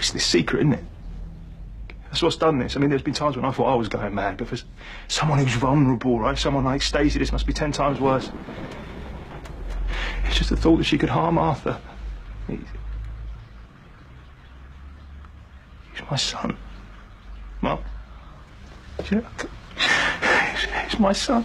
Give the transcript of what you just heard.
It's this secret, isn't it? That's what's done this. I mean, there's been times when I thought I was going mad, but for someone who's vulnerable, right? Someone like Stacey, this must be ten times worse. It's just the thought that she could harm Arthur. He's, he's my son. Mum. Yeah. He's, he's my son.